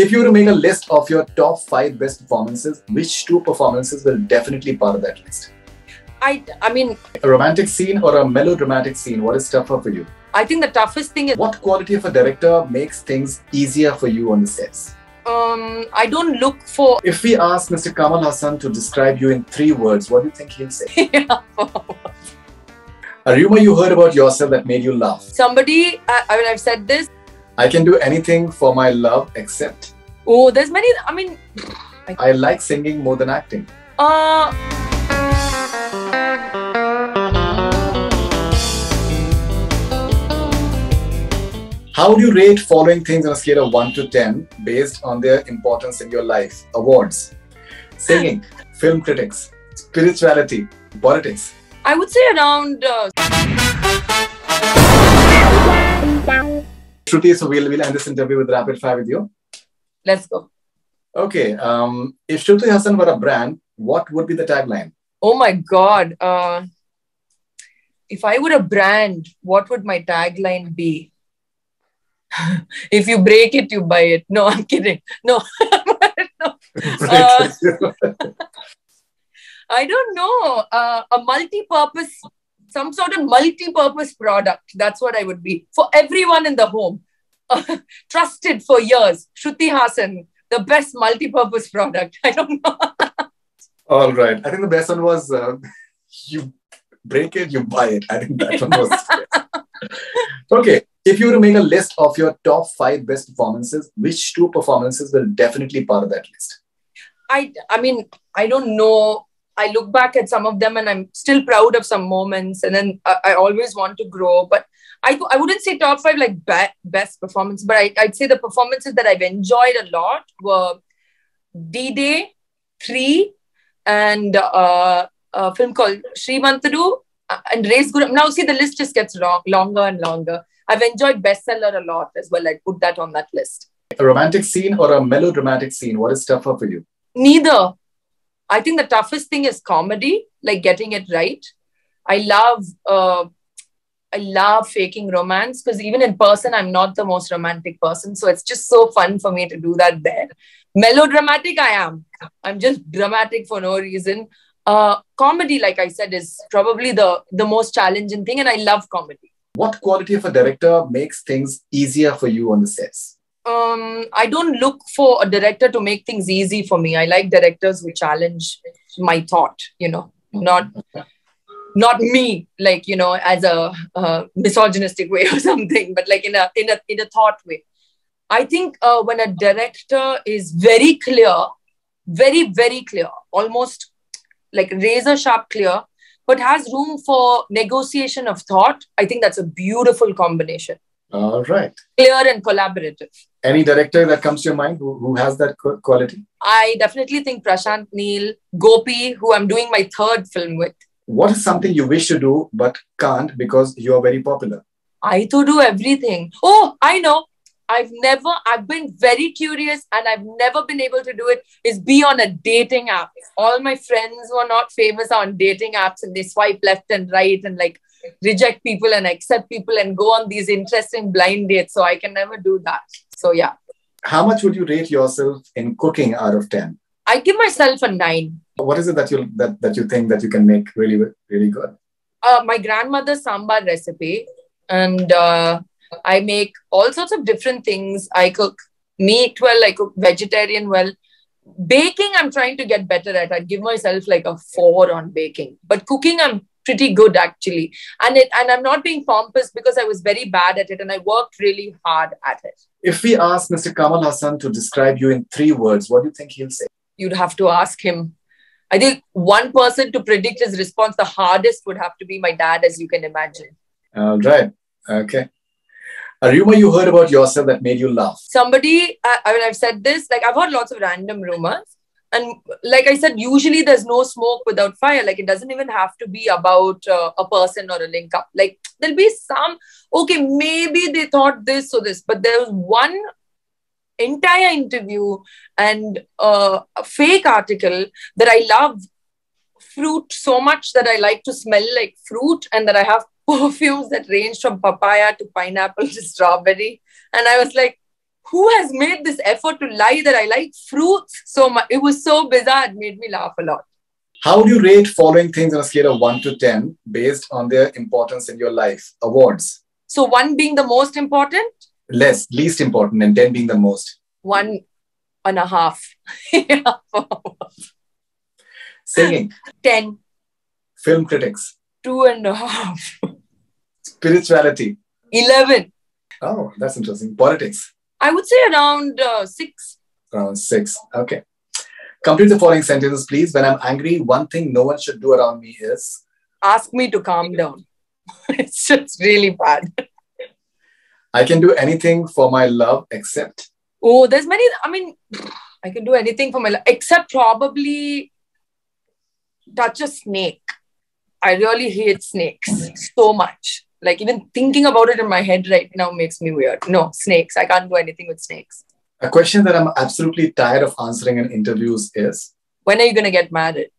If you were to make a list of your top five best performances, which two performances will definitely part of that list? I, I mean, A romantic scene or a melodramatic scene? What is tougher for you? I think the toughest thing is What quality of a director makes things easier for you on the sets? um, I don't look for If we ask Mr. Kamal Haasan to describe you in three words, what do you think he'll say? A rumor you heard about yourself that made you laugh. somebody. I, I mean, I've said this. I can do anything for my love except Oh, there's many. I mean, I like singing more than acting. uh, How would you rate following things on a scale of 1 to 10 based on their importance in your life? Awards, singing, film critics, spirituality, politics. I would say around. Uh, Shruti, so we'll, we'll end this interview with rapid fire with you. let's go. Okay, um, if Shruti Haasan were a brand, what would be the tagline? Oh my God. Uh, if I were a brand, what would my tagline be? if you break it, you buy it. No, I'm kidding. No. no. Uh, I don't know. Uh, a multi-purpose, some sort of multi-purpose product. That's what I would be for everyone in the home. trusted for years. Shruti Haasan, the best multi-purpose product. I don't know. All right. I think the best one was uh, you break it, you buy it. I think that one was. okay. If you were to make a list of your top five best performances, which two performances will definitely part of that list? I I mean, I don't know. I look back at some of them and I'm still proud of some moments, and then I, I always want to grow. But I I wouldn't say top five like be- best performance, but I, I'd say the performances that I've enjoyed a lot were D Day, Three, and uh, a film called Srimanthudu uh, and Race Gurram. Now, see, the list just gets long, longer and longer. I've enjoyed bestseller a lot as well. I'd put that on that list. A romantic scene or a melodramatic scene? What is tougher for you? neither i think the toughest thing is comedy like getting it right. I love uh, i love faking romance because even in person i'm not the most romantic person. So it's just so fun for me to do that there. Melodramatic i am. I'm just dramatic for no reason. Uh, comedy like i said is probably the the most challenging thing and i love comedy. What quality of a director makes things easier for you on the sets? Um, I don't look for a director to make things easy for me. I like directors who challenge my thought, you know, not not me, like you know, as a uh, misogynistic way or something, but like in a in a in a thought way. I think uh, when a director is very clear, very very clear, almost like razor sharp clear, but has room for negotiation of thought, I think that's a beautiful combination. All right. Clear and collaborative. Any director that comes to your mind who, who has that quality? I definitely think Prashant Neel, Gopi, who I'm doing my third film with. What is something you wish to do but can't because you are very popular? I to do everything. Oh, I know. I've never, I've been very curious and I've never been able to do it is be on a dating app. All my friends who are not famous are on dating apps and they swipe left and right and like reject people and accept people and go on these interesting blind dates. So I can never do that. So yeah, How much would you rate yourself in cooking out of 10? I give myself a nine. What is it that you that, that you think that you can make really really good? uh, my grandmother's sambar recipe, and uh, I make all sorts of different things. I cook meat well, I cook vegetarian well. Baking, I'm trying to get better at. I'd give myself like a four on baking, but cooking, I'm pretty good actually. And it, and I'm not being pompous because I was very bad at it, and I worked really hard at it. If we ask Mr. Kamal Haasan to describe you in three words, what do you think he'll say? You'd have to ask him. I think one person to predict his response the hardest would have to be my dad, as you can imagine. All right. Okay. A rumor you heard about yourself that made you laugh. somebody I, I mean i've said this like i've heard lots of random rumors and like i said usually there's no smoke without fire. Like it doesn't even have to be about uh, a person or a link up. Like there'll be some okay maybe they thought this or this but there was one entire interview and uh, a fake article that i love fruit so much that i like to smell like fruit and that i have perfumes that range from papaya to pineapple to strawberry. And i was like who has made this effort to lie that I like fruits so much? It was so bizarre. It made me laugh a lot. How would you rate following things on a scale of 1 to 10 based on their importance in your life? Awards. So, 1 being the most important? Less, least important, and 10 being the most. One and a half. Singing. 10. Film critics. Two and a half. Spirituality. 11. Oh, that's interesting. Politics. I would say around uh, 6. Around 6. Okay. Complete the following sentences, please. When I'm angry, one thing no one should do around me is ask me to calm down. it's just really bad. I can do anything for my love except. Oh, there's many. I mean, I can do anything for my love except probably touch a snake. I really hate snakes so much. Like even thinking about it in my head right now makes me weird. No, snakes. I can't do anything with snakes. A question that I'm absolutely tired of answering in interviews is When are you going to get married?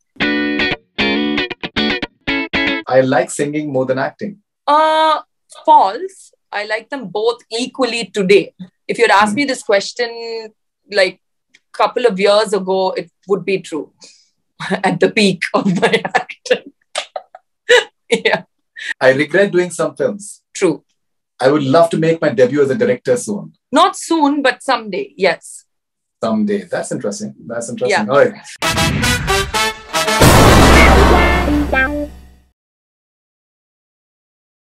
I like singing more than acting. Uh, false. I like them both equally today. If you'd asked me this question like a couple of years ago, it would be true at the peak of my acting. yeah. I regret doing some films. True. I would love to make my debut as a director soon. Not soon, but someday. Yes. Someday. That's interesting. That's interesting. Yeah. All right.